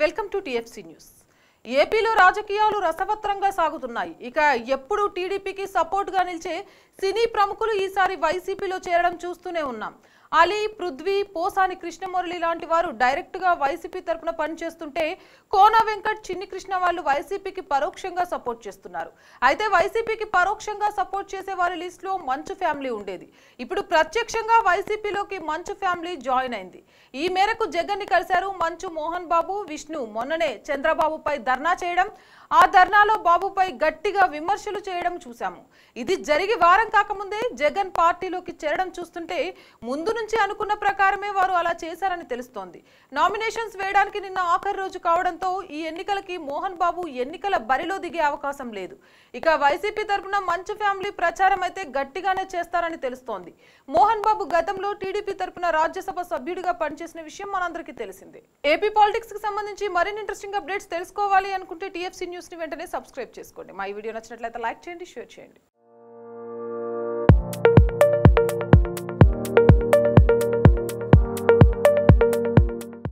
Welcome to TFC news. ఏపీలో రాజకీయాలు రసవత్రంగా సాగుతున్నాయి. ఇక ఎప్పుడు టీడీపీకి సపోర్ట్గా నిలిచే సినీ ప్రముఖులు ఈసారి వైసీపీలో చేరడం చూస్తూనే ఉన్నాం. అలీ పృథ్వీ పోసాని కృష్ణమురళి లాంటి వారు డైరెక్ట్గా వైసీపీ తరపున పనిచేస్తుంటే కోన వెంకట్ చిన్ని కృష్ణ వాళ్ళు వైసీపీకి పరోక్షంగా సపోర్ట్ చేస్తున్నారు. అయితే వైసీపీకి పరోక్షంగా సపోర్ట్ చేసే వారి లిస్ట్లో మంచు ఫ్యామిలీ ఉండేది. ఇప్పుడు ప్రత్యక్షంగా వైసీపీలోకి మంచు ఫ్యామిలీ జాయిన్ అయింది. ఈ మేరకు జగన్ని కలిశారు మంచు మోహన్ బాబు విష్ణు మొన్ననే చంద్రబాబుపై ధర్నా చేయడం ఆ ధర్నాలో బాబుపై గట్టిగా విమర్శలు చేయడం చూశాము. ఇది జరిగి వారం కాకముందే జగన్ పార్టీలోకి చేరడం చూస్తుంటే ముందు నుంచి అనుకున్న ప్రకారమే వారు అలా చేశారని తెలుస్తోంది. నామినేషన్స్ వేయడానికి నిన్న ఆఖరి రోజు కావడంతో ఈ ఎన్నికలకి మోహన్ బాబు ఎన్నికల బరిలో దిగే అవకాశం లేదు. ఇక వైసీపీ తరపున మంచు ఫ్యామిలీ ప్రచారం అయితే గట్టిగానే చేస్తారని తెలుస్తోంది. మోహన్ బాబు గతంలో టీడీపీ తరఫున రాజ్యసభ సభ్యుడిగా పనిచేసిన విషయం మనందరికీ తెలిసిందే. ఏపీ పాలిటిక్స్కి సంబంధించి మరిన్ని ఇంట్రెస్టింగ్ అప్డేట్స్ తెలుసుకోవాలి అనుకుంటే టీఎఫ్సీ న్యూస్ని వెంటనే సబ్స్క్రైబ్ చేసుకోండి. మా ఈ వీడియో నచ్చినట్లయితే లైక్ చేయండి షేర్ చేయండి.